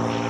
Bye.